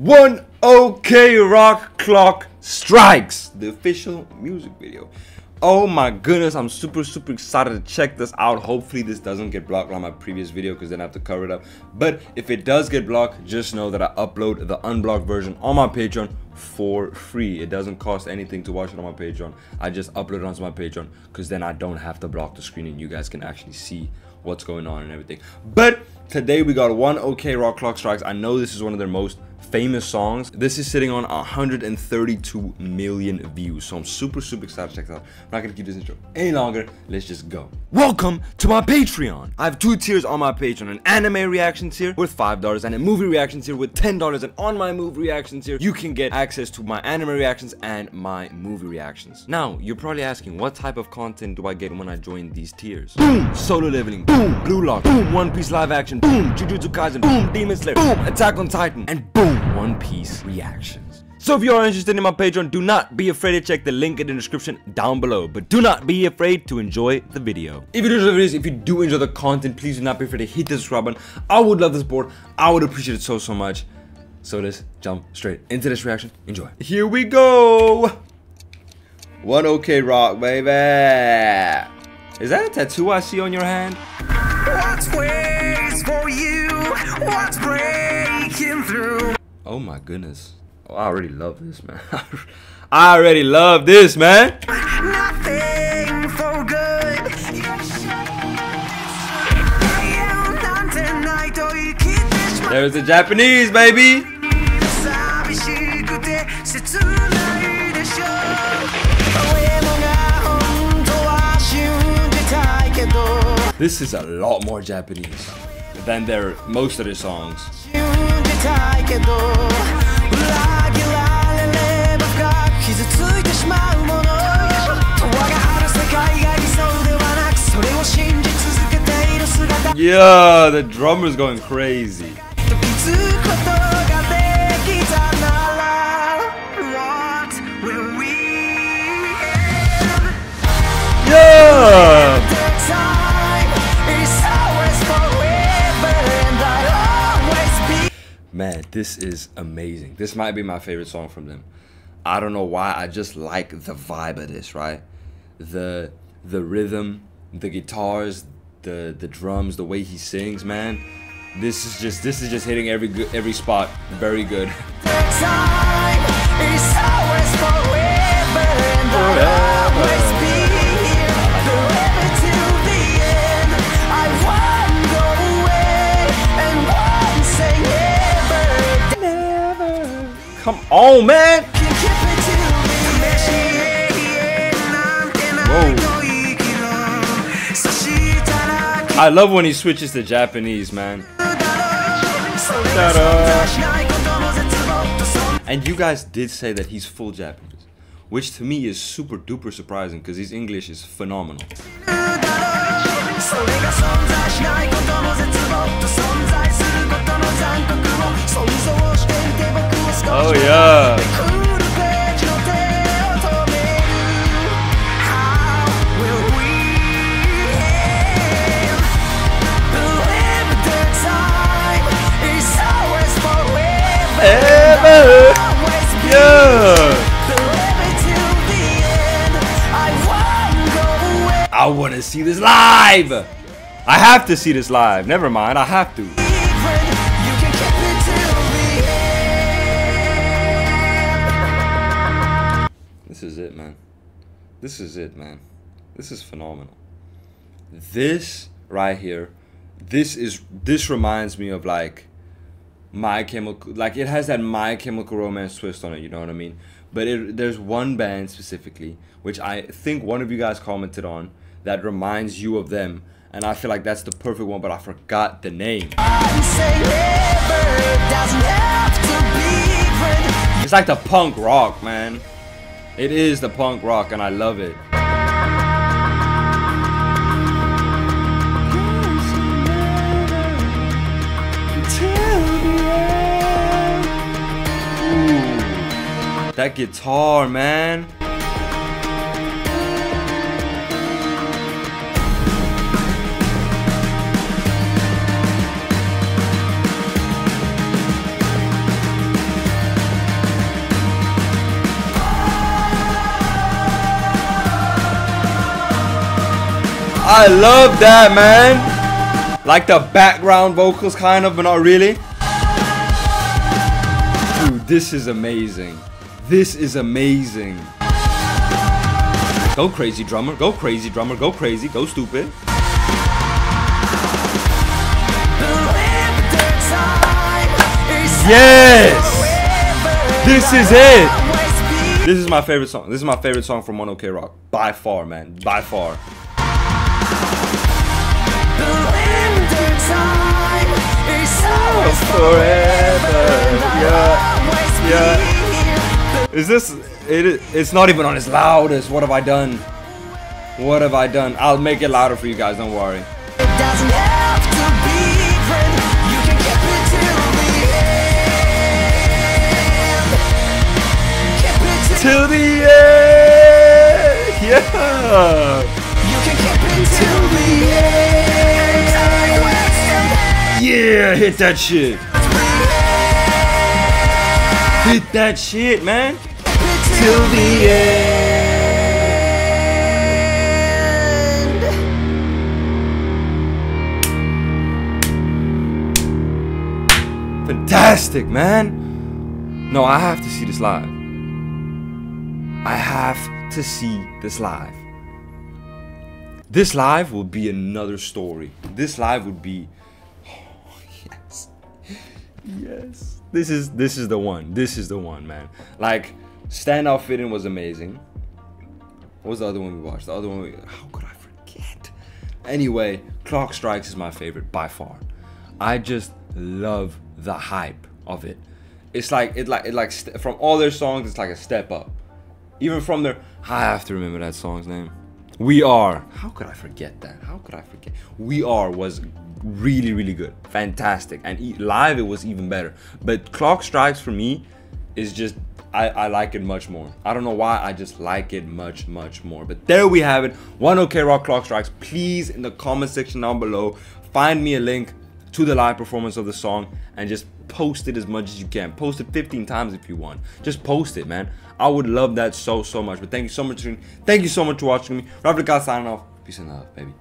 One OK Rock Clock Strikes, the official music video. Oh my goodness, I'm super, super excited to check this out. Hopefully this doesn't get blocked like my previous video because then I have to cover it up. But if it does get blocked, just know that I upload the unblocked version on my Patreon for free. It doesn't cost anything to watch it on my Patreon. I just upload it onto my Patreon because then I don't have to block the screen and you guys can actually see what's going on and everything. But today we got one OK Rock Clock Strikes. I know this is one of their most famous songs. This is sitting on 132 million views. So I'm super, super excited to check it out. I'm not gonna keep this intro any longer. Let's just go. Welcome to my Patreon. I have two tiers on my Patreon, an anime reaction tier with $5 and a movie reaction tier with $10. And on my movie reaction tier, you can get access to my anime reactions and my movie reactions. Now, you're probably asking, what type of content do I get when I join these tiers? Boom! Solo leveling. Boom! Blue Lock. Boom! One Piece live action. Boom! Jujutsu Kaisen. Boom! Demon Slayer. Boom! Attack on Titan. And boom! One Piece reactions. So if you are interested in my Patreon, do not be afraid to check the link in the description down below. But do not be afraid to enjoy the video. If you do enjoy the videos, if you do enjoy the content, please do not be afraid to hit the subscribe button. I would love the support. I would appreciate it so, so much. So let's jump straight into this reaction. Enjoy. Here we go. One OK Rock, baby. Is that a tattoo I see on your hand? What's breaking through? Oh my goodness. Oh, I already love this, man. I already love this, man. Nothing for good. There's the Japanese, baby. This is a lot more Japanese than their most of their songs. Yeah, the drummer's going crazy. Yeah! Man, this is amazing. This might be my favorite song from them. I don't know why. I just like the vibe of this, right? The the rhythm, the guitars, the the drums, the way he sings, man. This is just this is just hitting every good every spot very good. Come on, man! Whoa. I love when he switches to Japanese, man. And you guys did say that he's full Japanese, which to me is super duper surprising because his English is phenomenal. Ever. Yeah. I want to see this live. I have to see this live. Never mind. I have to. This is it, man. This is it, man. This is phenomenal. This right here, this is this reminds me of like My Chemical, like it has that My Chemical Romance twist on it. You know what I mean? But it, there's one band specifically, which I think one of you guys commented on, that reminds you of them, and I feel like that's the perfect one. But I forgot the name. It's like the punk rock, man. It is the punk rock, and I love it. That guitar, man. I love that, man. Like the background vocals, kind of, but not really. Dude, this is amazing. This is amazing. Go crazy, drummer. Go crazy, drummer. Go crazy. Go stupid. Yes! This is it! This is my favorite song. This is my favorite song from One OK Rock. By far, man. By far. Forever. Yeah. Yeah. Is this it it's not even on its loudest. What have I done? What have I done? I'll make it louder for you guys, don't worry. Till the end! Yeah! Yeah, hit that shit! Hit that shit, man! Till the end! Fantastic, man! No, I have to see this live. I have to see this live. This live will be another story. This live would be. Yes. This is this is the one. This is the one, man. Like Stand Out Fit In was amazing. What was the other one we watched? The other one we, how could I forget? Anyway, Clock Strikes is my favorite by far. I just love the hype of it. It's like it like it like from all their songs it's like a step up even from their, I have to remember that song's name. We Are. How could I forget that? How could I forget? We Are was really, really good. Fantastic. And live, it was even better. But Clock Strikes for me is just, I, I like it much more. I don't know why, I just like it much, much more. But there we have it. One OK Rock Clock Strikes. Please, in the comment section down below, find me a link to the live performance of the song and just post it as much as you can. Post it 15 times if you want. Just post it, man. I would love that so, so much. But thank you so much. Thank you so much for watching me. Rightfully Kyle signing off. Peace and love, baby.